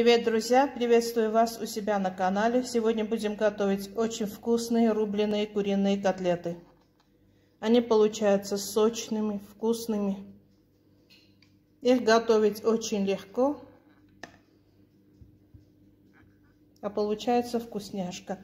Привет, друзья! Приветствую вас у себя на канале. Сегодня будем готовить очень вкусные рубленые куриные котлеты. Они получаются сочными, вкусными. Их готовить очень легко, а получается вкусняшка.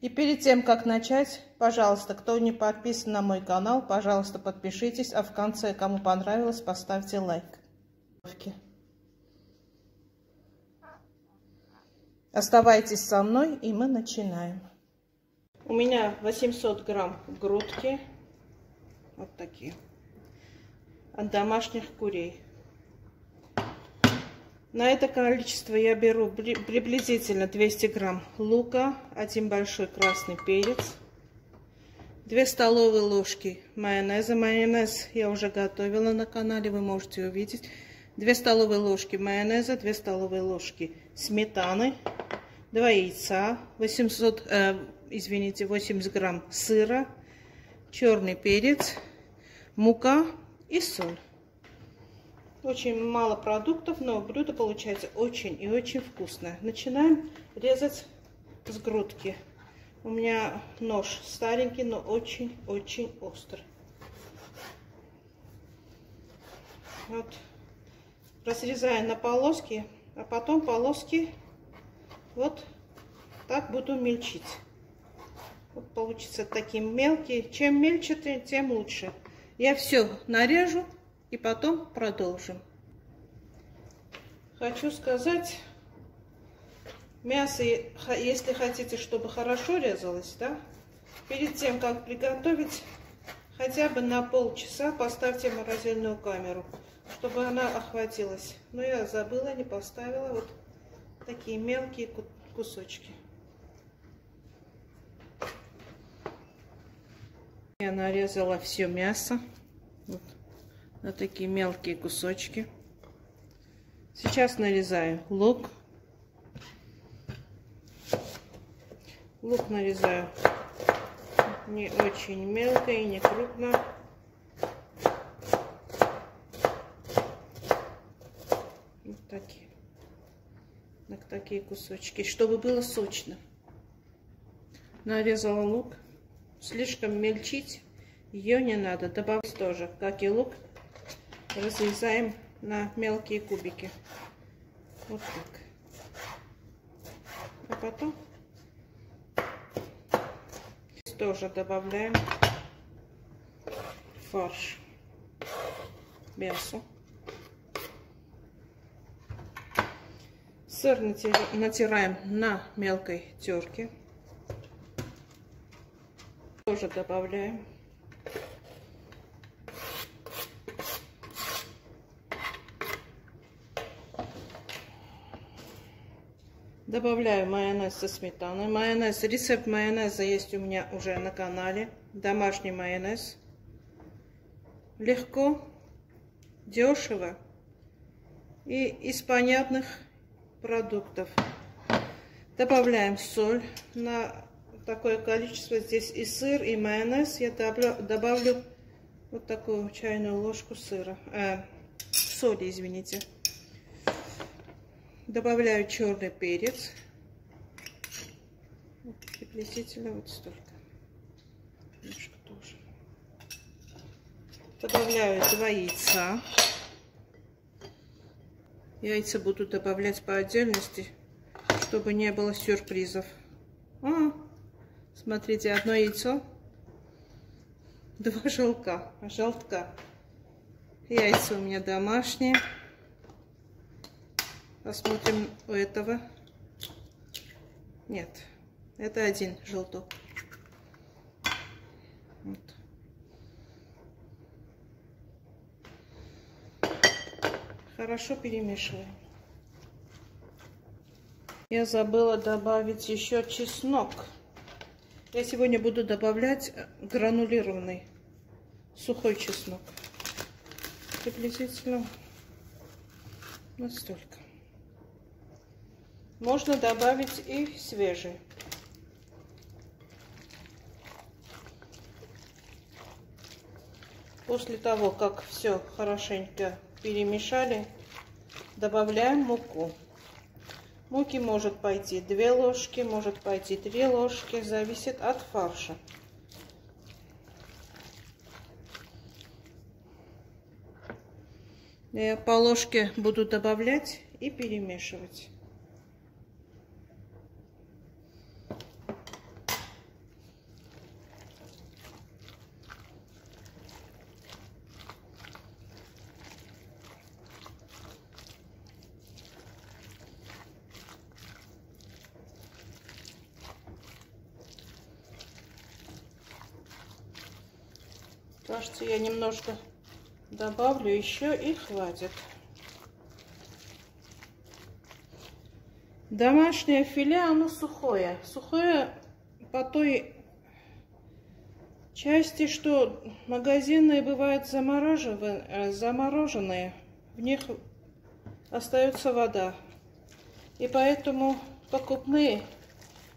И перед тем, как начать, пожалуйста, кто не подписан на мой канал, пожалуйста, подпишитесь, а в конце, кому понравилось, поставьте лайк. Оставайтесь со мной, и мы начинаем. У меня 800 грамм грудки. Вот такие. От домашних курей. На это количество я беру приблизительно 200 грамм лука, один большой красный перец, 2 столовые ложки майонеза. Майонез я уже готовила на канале, вы можете увидеть. 2 столовые ложки майонеза, 2 столовые ложки сметаны, 2 яйца, 800, э, извините, 80 грамм сыра, черный перец, мука и соль. Очень мало продуктов, но блюдо получается очень и очень вкусное. Начинаем резать с грудки. У меня нож старенький, но очень-очень острый. Вот разрезаю на полоски, а потом полоски вот так буду мельчить. Вот получится таким мелкие. Чем мельче, тем лучше. Я все нарежу и потом продолжим. Хочу сказать, мясо, если хотите, чтобы хорошо резалось, да, перед тем, как приготовить, хотя бы на полчаса поставьте морозильную камеру чтобы она охватилась. Но я забыла, не поставила вот такие мелкие кусочки. Я нарезала все мясо вот, на такие мелкие кусочки. Сейчас нарезаю лук. Лук нарезаю не очень мелко и не крупно. такие, на такие кусочки, чтобы было сочно. Нарезала лук. Слишком мельчить ее не надо. Добавить тоже, как и лук, разрезаем на мелкие кубики. Вот так. А потом тоже добавляем фарш мясо. Сыр натираем на мелкой терке. Тоже добавляем. Добавляю майонез со сметаной. Майонез, рецепт майонеза есть у меня уже на канале. Домашний майонез. Легко, дешево и из понятных продуктов. Добавляем соль на такое количество. Здесь и сыр, и майонез. Я добавлю вот такую чайную ложку сыра. Э, соли, извините. Добавляю черный перец. приблизительно вот столько. Немножко тоже. Добавляю два яйца. Яйца буду добавлять по отдельности, чтобы не было сюрпризов. А, смотрите, одно яйцо, два желка, желтка. Яйца у меня домашние. Посмотрим у этого. Нет, это один желток. Вот. Хорошо перемешиваем. Я забыла добавить еще чеснок. Я сегодня буду добавлять гранулированный сухой чеснок. Приблизительно настолько. Можно добавить и свежий. После того, как все хорошенько перемешали, добавляем муку. Муки может пойти 2 ложки, может пойти 3 ложки, зависит от фарша. Я по ложке буду добавлять и перемешивать. Кажется, я немножко добавлю еще и хватит. Домашнее филе, оно сухое. Сухое по той части, что магазинные бывают замороженные. В них остается вода. И поэтому покупные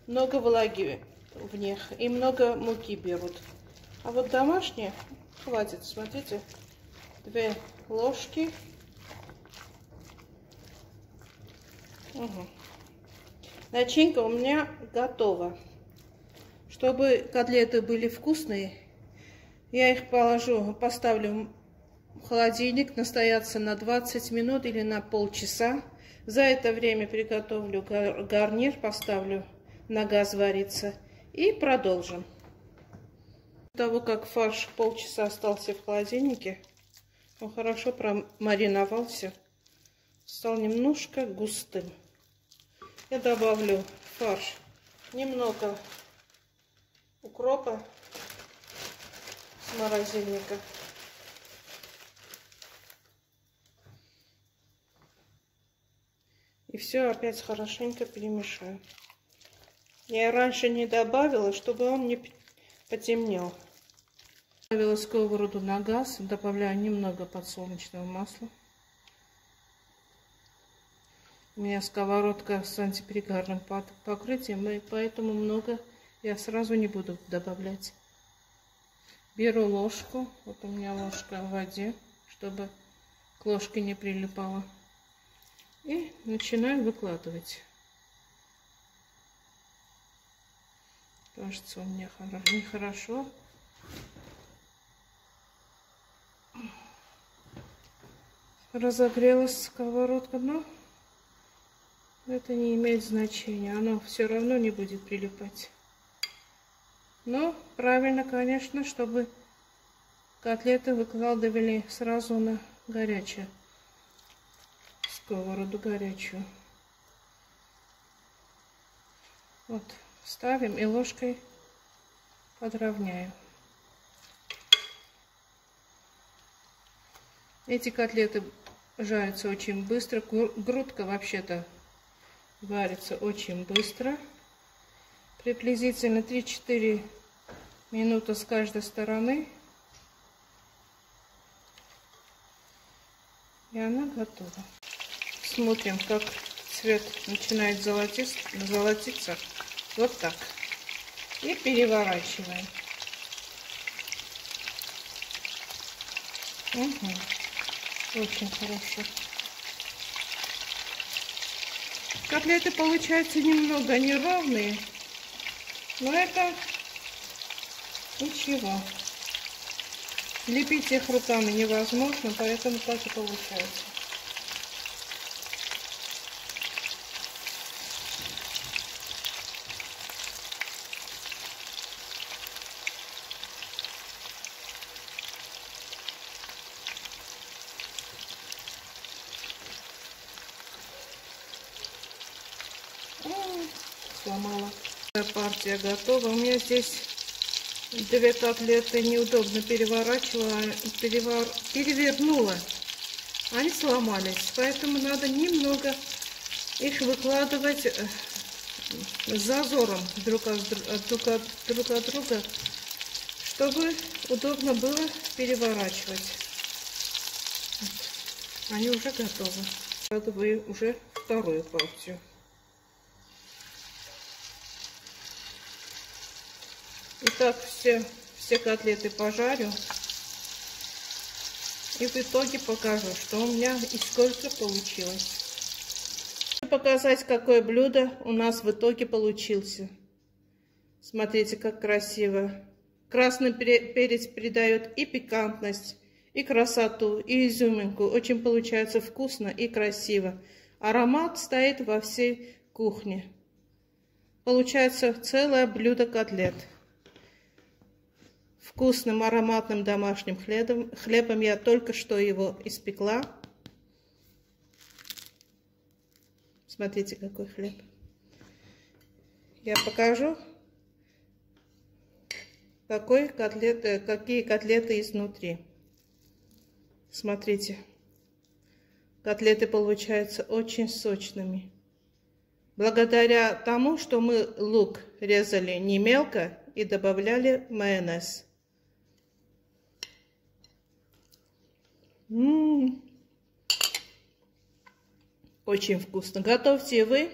много влаги в них и много муки берут. А вот домашние хватит, смотрите, две ложки. Угу. Начинка у меня готова. Чтобы котлеты были вкусные, я их положу, поставлю в холодильник настояться на 20 минут или на полчаса. За это время приготовлю гарнир, поставлю на газ вариться и продолжим. Того, как фарш полчаса остался в холодильнике, он хорошо промариновался, стал немножко густым. Я добавлю фарш немного укропа с морозильника. И все опять хорошенько перемешаю. Я раньше не добавила, чтобы он не потемнел. Ставила сковороду на газ, добавляю немного подсолнечного масла. У меня сковородка с антиперегарным покрытием, и поэтому много я сразу не буду добавлять. Беру ложку, вот у меня ложка в воде, чтобы к ложке не прилипала. И начинаю выкладывать. Кажется, у меня нехорошо. Разогрелась сковородка, но это не имеет значения. Оно все равно не будет прилипать. Но правильно, конечно, чтобы котлеты выкладывали сразу на горячую сковороду горячую. Вот, ставим и ложкой подровняем. Эти котлеты жарятся очень быстро. Грудка вообще-то варится очень быстро. Приблизительно 3-4 минуты с каждой стороны. И она готова. Смотрим, как цвет начинает золотиться. золотиться. Вот так. И переворачиваем. Угу. Очень хорошо. Котлеты получаются немного неровные, но это ничего. Лепить их руками невозможно, поэтому так и получается. Сломала. Партия готова. У меня здесь две котлеты неудобно переворачивала, перевор... перевернула. Они сломались, поэтому надо немного их выкладывать э, с зазором друг от, друг от, друг от друга, чтобы удобно было переворачивать. Они уже готовы. Складываю уже вторую партию. Итак, все, все котлеты пожарю. И в итоге покажу, что у меня и сколько получилось. Показать, какое блюдо у нас в итоге получился. Смотрите, как красиво. Красный перец придает и пикантность, и красоту, и изюминку. Очень получается вкусно и красиво. Аромат стоит во всей кухне. Получается целое блюдо котлет. Вкусным ароматным домашним хлебом, хлебом я только что его испекла. Смотрите, какой хлеб. Я покажу, какой котлеты, какие котлеты изнутри. Смотрите, котлеты получаются очень сочными. Благодаря тому, что мы лук резали не мелко и добавляли майонез. М -м -м. Очень вкусно. Готовьте вы.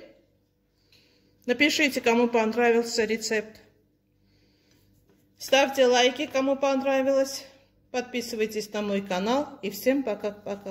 Напишите, кому понравился рецепт. Ставьте лайки, кому понравилось. Подписывайтесь на мой канал. И всем пока-пока.